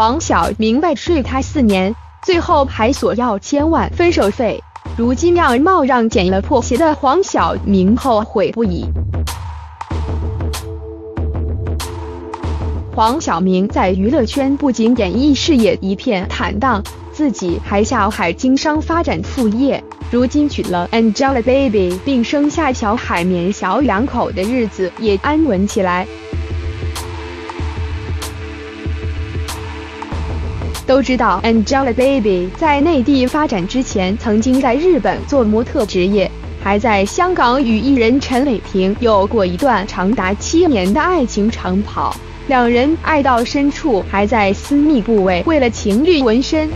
黄晓明被睡他四年，最后还索要千万分手费，如今让貌让捡了破鞋的黄晓明后悔不已。黄晓明在娱乐圈不仅演艺事业一片坦荡，自己还下海经商发展副业。如今娶了 Angelababy，并生下小海绵，小两口的日子也安稳起来。都知道 Angelababy 在内地发展之前，曾经在日本做模特职业，还在香港与艺人陈伟霆有过一段长达七年的爱情长跑。两人爱到深处，还在私密部位为了情侣纹身。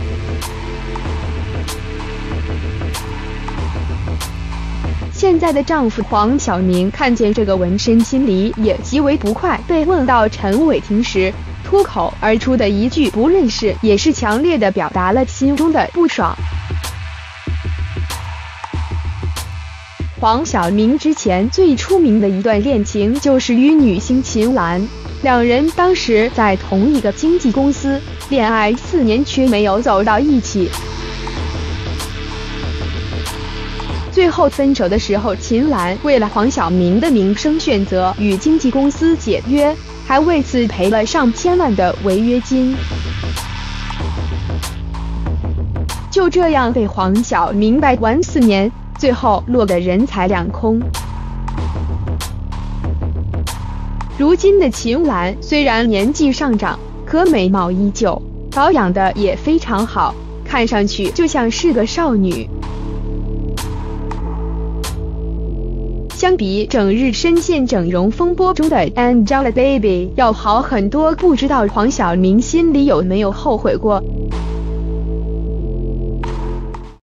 现在的丈夫黄晓明看见这个纹身，心里也极为不快。被问到陈伟霆时，脱口而出的一句“不认识”，也是强烈的表达了心中的不爽。黄晓明之前最出名的一段恋情，就是与女星秦岚。两人当时在同一个经纪公司，恋爱四年却没有走到一起。最后分手的时候，秦岚为了黄晓明的名声，选择与经纪公司解约，还为此赔了上千万的违约金。就这样被黄晓明白玩四年，最后落得人财两空。如今的秦岚虽然年纪上长，可美貌依旧，保养的也非常好，看上去就像是个少女。相比整日深陷整容风波中的 Angelababy 要好很多，不知道黄晓明心里有没有后悔过？